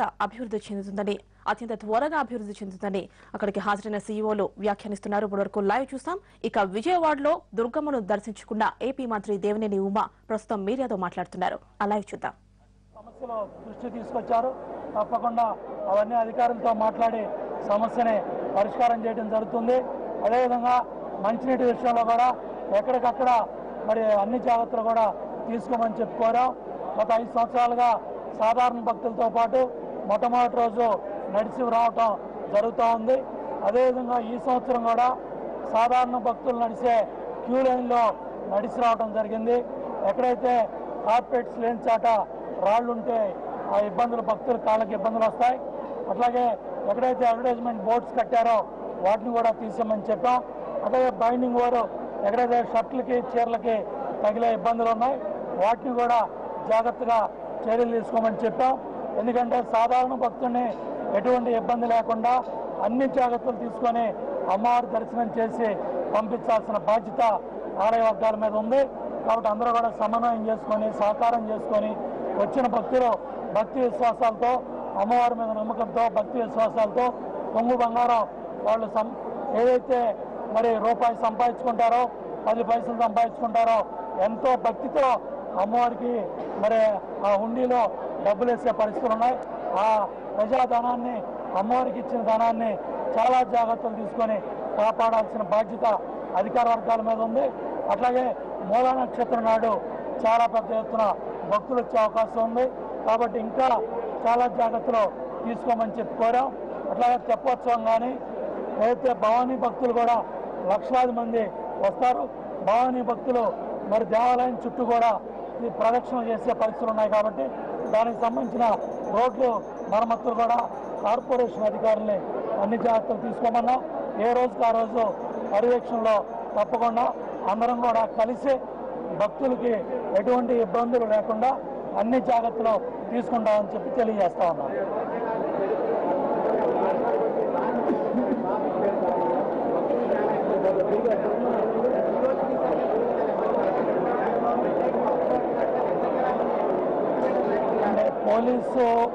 అభివృద్ధి చెందుతుందని అత్యంత త్వరగా అభివృద్ధి చెందుతుందని అక్కడికి హాజరైన సీఈఓలు వ్యాఖ్యానిస్తున్నారు. ఇప్పటివరకు లైవ్ చూస్తాం. ఇక విజయవాడలో దుర్గమ్మను దర్శించుకున్న ఏపీ మంత్రి దేవినేని ఉమా ప్రస్తుతం మీడియాతో మాట్లాడుతున్నారు. ఆ లైవ్ చూద్దాం. సమస్యలో దృష్టి తీసుకొచ్చారు. తప్పకుండా అవన్నీ అధికారులతో మాట్లాడి సమస్యని పరిష్కారం చేయడం జరుగుతుంది. అదేవిధంగా మంచినీటి విషయంలో కూడా ఎక్కడికక్కడ మరి అన్ని జాగ్రత్తలు కూడా తీసుకోమని చెప్పుకోరాం. గత ఐదు సంవత్సరాలుగా సాధారణ భక్తులతో పాటు మొట్టమొదటి రోజు నడిచి రావటం జరుగుతూ ఉంది. అదేవిధంగా ఈ సంవత్సరం కూడా సాధారణ భక్తులు నడిచే క్యూ లైన్లో నడిచి రావడం జరిగింది. ఎక్కడైతే కార్పెట్స్ లేని చాట రాళ్ళు ఉంటే ఆ ఇబ్బందులు భక్తుల కాళ్ళకి ఇబ్బందులు వస్తాయి. అట్లాగే ఎక్కడైతే అడ్వర్టైజ్మెంట్ బోర్డ్స్ కట్టారో వాటిని కూడా తీసేయమని చెప్పాం. అట్లాగే బైండింగ్ వారు ఎక్కడైతే షర్ట్లకి చీరలకి తగిలే ఇబ్బందులు ఉన్నాయి వాటిని కూడా జాగ్రత్తగా చర్యలు తీసుకోమని చెప్పాం. ఎందుకంటే సాధారణ భక్తుడిని ఎటువంటి ఇబ్బంది లేకుండా అన్ని జాగ్రత్తలు తీసుకొని అమ్మవారి దర్శనం చేసి పంపించాల్సిన బాధ్యత ఆలయ వర్గాల మీద ఉంది. కాబట్టి అందరూ కూడా సమన్వయం చేసుకొని సహకారం చేసుకొని వచ్చిన భక్తులు భక్తి విశ్వాసాలతో అమ్మవారి మీద నమ్మకంతో భక్తి విశ్వాసాలతో కొంగు బంగారం వాళ్ళు సం ఏదైతే మరి రూపాయి సంపాదించుకుంటారో పది పైసలు సంపాదించుకుంటారో ఎంతో భక్తితో అమ్మవారికి మరి ఆ హుండీలో డబ్బులు వేసే పరిస్థితులు ఉన్నాయి. ఆ ప్రజాధనాన్ని అమ్మవారికి ఇచ్చిన ధనాన్ని చాలా జాగ్రత్తలు తీసుకొని కాపాడాల్సిన బాధ్యత అధికార వర్గాల మీద ఉంది. అట్లాగే మూల నక్షత్రం నాడు చాలా పెద్ద ఎత్తున భక్తులు వచ్చే అవకాశం ఉంది. కాబట్టి ఇంకా చాలా జాగ్రత్తలు తీసుకోమని చెప్పి కోరాం. అట్లాగే తెప్పోత్సవం కానీ అయితే భవానీ భక్తులు కూడా లక్షలాది మంది వస్తారు. భవానీ భక్తులు మరి దేవాలయం చుట్టూ కూడా ఈ ప్రదక్షిణ చేసే పరిస్థితులు ఉన్నాయి కాబట్టి దానికి సంబంధించిన రోడ్లు మరమ్మతులు కూడా కార్పొరేషన్ అధికారుల్ని అన్ని జాగ్రత్తలు తీసుకోమన్నా ఏ రోజుకి ఆ రోజు పర్యవేక్షణలో తప్పకుండా అందరం కూడా కలిసి భక్తులకి ఎటువంటి ఇబ్బందులు లేకుండా అన్ని జాగ్రత్తలు తీసుకుంటామని చెప్పి తెలియజేస్తా ఉన్నాం. అంటే also